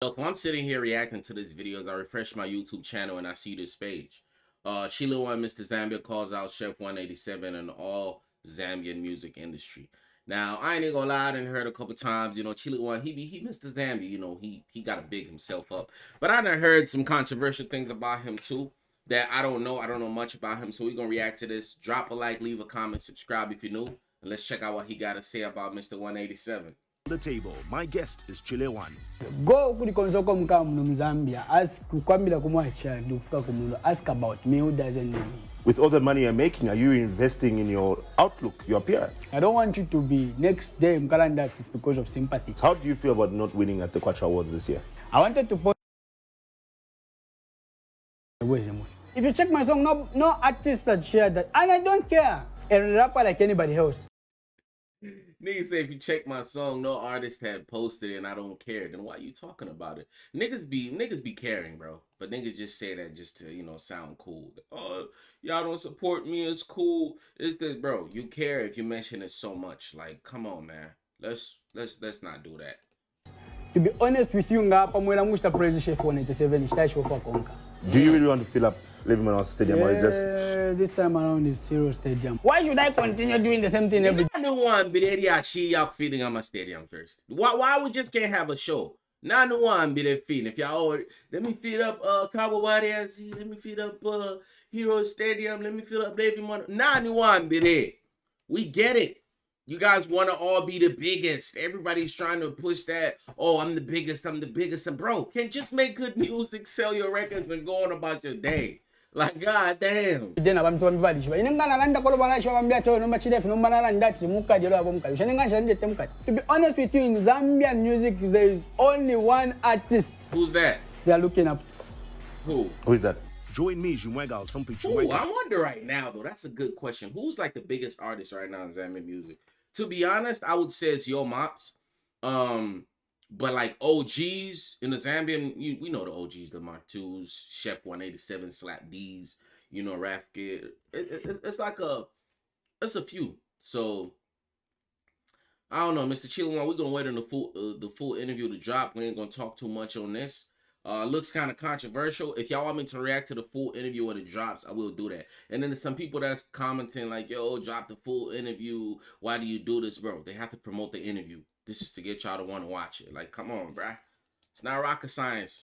So I'm sitting here reacting to this video as I refresh my YouTube channel and I see this page. Uh, Chile One Mr. Zambia calls out Chef 187 and all Zambian music industry. Now, I ain't gonna lie, I done heard a couple times, you know, Chile One, he be he Mr. Zambia, you know, he he gotta big himself up. But I done heard some controversial things about him too that I don't know. I don't know much about him. So we're gonna react to this. Drop a like, leave a comment, subscribe if you're new, and let's check out what he gotta say about Mr. 187. The table. My guest is Chile One. go kuli konsoko mka muno mzambia ask kukwambila kumwacha ndikufika kumulo ask about me who doesn't know me With all the money you're making, are you investing in your outlook, your appearance? i don't want you to be next day mkalanda it's because of sympathy How do you feel about not winning at the Kwacha Awards this year? i wanted to post if you check my song no no artist had shared that and i don't care a rapper like anybody else Niggas say if you check my song, no artist had posted it and I don't care, then why you talking about it? Niggas be niggas be caring, bro. But niggas just say that just to, you know, sound cool. Oh, y'all don't support me, it's cool. It's this bro, you care if you mention it so much. Like, come on, man. Let's let's let's not do that. to be honest with you ngapha mwela musta praise chef 187 ishitayishofa konka Do you really want to fill up Lebanon Stadium or just this time around is Hero Stadium. Why should I continue doing the same thing every None one be there yeah, she y'all feeding on my stadium first. Why why we just can't have a show? None one be there feeding. If y'all oh, let me feed up uh Cabo Warriors, let me feed up uh Hero Stadium, let me fill up Baby Money. None one be there. We get it. You guys want to all be the biggest. Everybody's trying to push that. Oh, I'm the biggest. I'm the biggest. And bro, can just make good music, sell your records, and go on about your day. Like, god damn. then abantu bambia to nomba chirefu nomba nala ndati mukadi lo abo mukadi shane ngana ndete mukadi to be honest with you in Zambian music there is only one artist Who's that? they are looking up. Who? who is that? Join me, Jumwega, some Ooh, Chumwega. I wonder right now though. That's a good question. Who's like the biggest artist right now in Zambian music? To be honest, I would say it's Yo Maps. Um, but like OGs in the Zambian, you, we know the OGs, the Macky 2s, Chef One Eighty Seven, Slapdee's, you know, Rap Kid. It, it, it's like a, it's a few. So I don't know, Mr. Chile One. We're gonna wait on the full uh, the full interview to drop. We ain't gonna talk too much on this. Uh, looks kind of controversial. If y'all want me to react to the full interview when it drops, I will do that. And then there's some people that's commenting like, "Yo, drop the full interview. Why do you do this, bro?" They have to promote the interview. This is to get y'all to want to watch it. Like, come on, bruh. It's not rocket science.